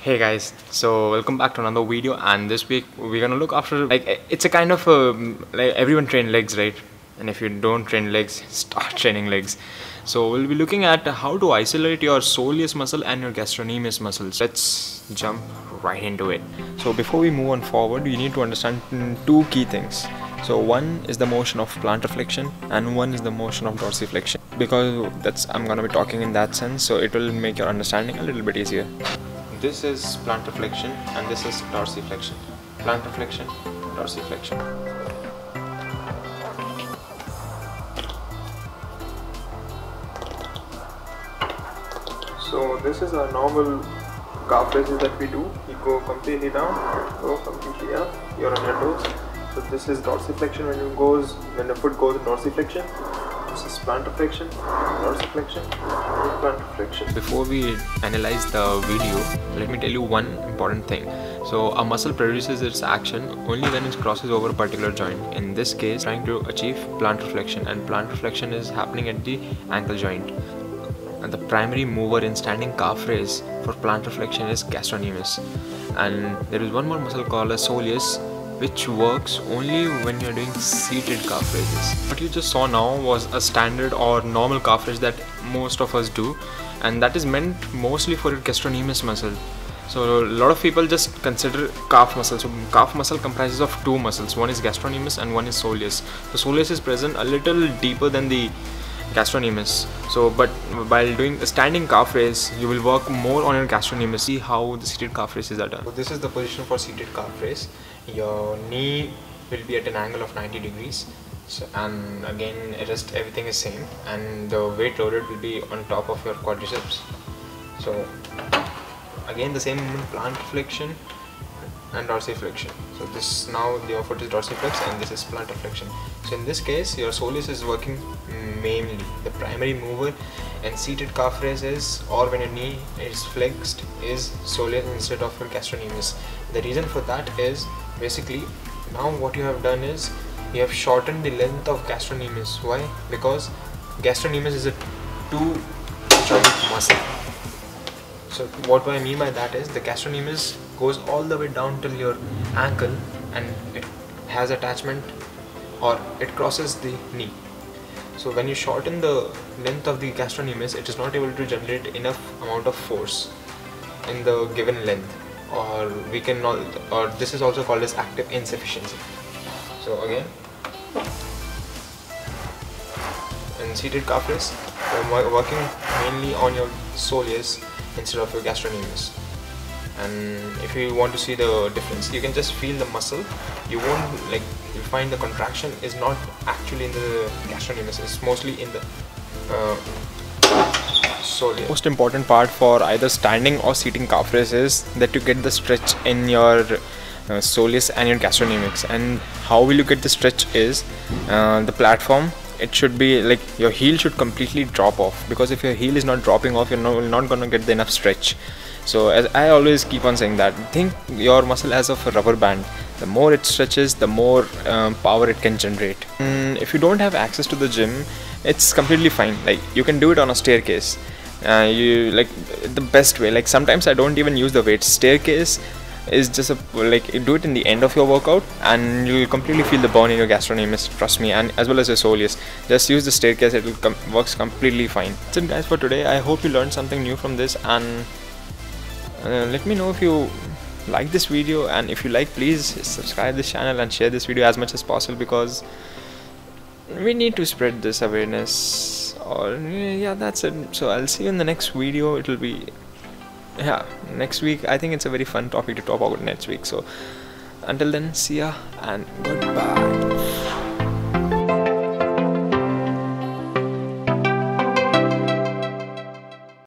Hey guys, so welcome back to another video and this week we're gonna look after like it's a kind of a, like everyone train legs right? And if you don't train legs start training legs. So we'll be looking at how to isolate your soleus muscle and your gastrocnemius muscles. Let's jump right into it. So before we move on forward you need to understand two key things so one is the motion of plantar flexion and one is the motion of dorsiflexion because that's I'm gonna be talking in that sense so it will make your understanding a little bit easier this is plantar flexion and this is dorsiflexion. Plantar flexion, dorsiflexion. So this is a normal calf raises that we do. You go completely down, go completely up. You're on your toes. So this is dorsiflexion when you goes when the foot goes in dorsiflexion this is plantar flexion, dorsiflexion, plantar flexion. Before we analyze the video, let me tell you one important thing. So a muscle produces its action only when it crosses over a particular joint. In this case, trying to achieve plantar flexion and plantar flexion is happening at the ankle joint. And the primary mover in standing calf raise for plantar flexion is gastrocnemius. And there is one more muscle called a soleus which works only when you're doing seated calf raises. What you just saw now was a standard or normal calf raise that most of us do and that is meant mostly for your gastrocnemius muscle. So a lot of people just consider calf muscle. So calf muscle comprises of two muscles. One is gastrocnemius and one is soleus. The soleus is present a little deeper than the gastrocnemius so but while doing a standing calf raise you will work more on your gastrocnemius see how the seated calf raises are done. So this is the position for seated calf raise. Your knee will be at an angle of 90 degrees. So, and again rest everything is same. And the weight loaded will be on top of your quadriceps. So again the same plant flexion and dorsiflexion. So this now your foot is dorsiflex and this is plantar flexion. So in this case your soleus is working mainly. The primary mover and seated calf raise is or when your knee is flexed is soleus instead of your gastrocnemius. The reason for that is basically now what you have done is you have shortened the length of gastrocnemius. Why? Because gastrocnemius is a two joint muscle. So what I mean by that is the gastrocnemius goes all the way down till your ankle and it has attachment or it crosses the knee. So when you shorten the length of the gastrocnemius it is not able to generate enough amount of force in the given length or we can or this is also called as active insufficiency. So again in seated calf raise we're working mainly on your soleus instead of your gastrocnemius and if you want to see the difference you can just feel the muscle. You won't like you find the contraction is not actually in the gastrocnemius it's mostly in the uh, soleus. most important part for either standing or seating calf raise is that you get the stretch in your uh, soleus and your gastrocnemius and how will you get the stretch is uh, the platform it should be like your heel should completely drop off. Because if your heel is not dropping off you're not, not gonna get the enough stretch. So as I always keep on saying that think your muscle as of a rubber band. The more it stretches the more um, power it can generate. If you don't have access to the gym it's completely fine. Like you can do it on a staircase. Uh, you like the best way like sometimes I don't even use the weight. Staircase is just a like do it in the end of your workout and you will completely feel the burn in your gastrocnemius trust me and as well as your soleus just use the staircase it will com works completely fine. That's it guys for today. I hope you learned something new from this and uh, let me know if you like this video and if you like please subscribe this channel and share this video as much as possible because we need to spread this awareness. Or yeah that's it. So i'll see you in the next video. It will be yeah next week i think it's a very fun topic to talk about next week. So until then see ya and goodbye